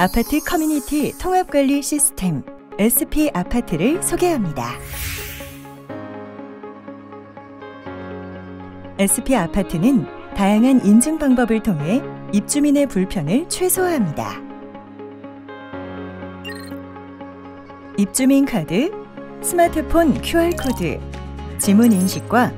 아파트 커뮤니티 통합관리 시스템 SP 아파트를 소개합니다. SP 아파트는 다양한 인증 방법을 통해 입주민의 불편을 최소화합니다. 입주민 카드, 스마트폰 QR 코드, 지문 인식과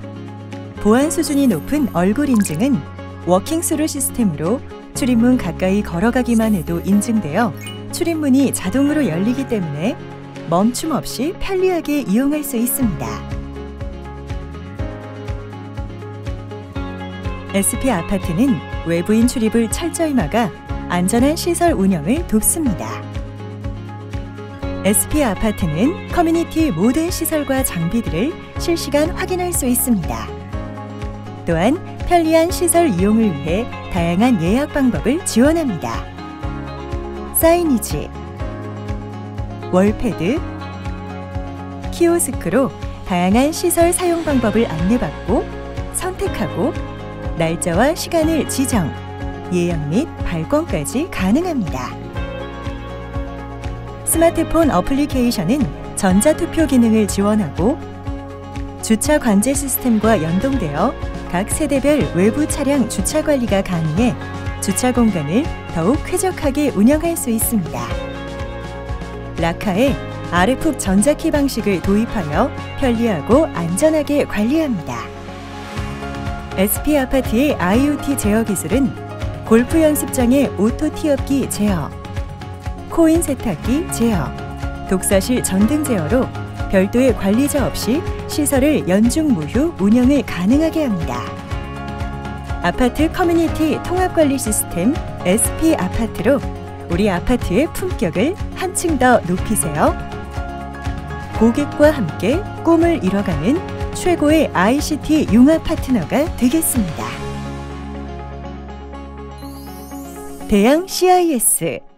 보안 수준이 높은 얼굴 인증은 walking through 시스템으로 출입문 가까이 걸어가기만 해도 인증되어 출입문이 자동으로 열리기 때문에 멈춤 없이 편리하게 이용할 수 있습니다. SP 아파트는 외부인 출입을 철저히 막아 안전한 시설 운영을 돕습니다. SP 아파트는 커뮤니티 모든 시설과 장비들을 실시간 확인할 수 있습니다. 또한 편리한 시설 이용을 위해 다양한 예약 방법을 지원합니다. 사이니지, 월패드, 키오스크로 다양한 시설 사용 방법을 안내받고 선택하고 날짜와 시간을 지정, 예약 및 발권까지 가능합니다. 스마트폰 어플리케이션은 전자투표 기능을 지원하고 주차 관제 시스템과 연동되어 각 세대별 외부 차량 주차 관리가 가능해 주차 공간을 더욱 쾌적하게 운영할 수 있습니다. 라카에 RF 전자키 방식을 도입하여 편리하고 안전하게 관리합니다. SP 아파트의 IoT 제어 기술은 골프 연습장의 auto tee-up기 제어, 코인 세탁기 제어, 독서실 전등 제어로 별도의 관리자 없이 시설을 연중 무휴 운영을 가능하게 합니다. 아파트 커뮤니티 통합관리 시스템 SP 아파트로 우리 아파트의 품격을 한층 더 높이세요. 고객과 함께 꿈을 이뤄가는 최고의 ICT 융합 파트너가 되겠습니다. 대양 CIS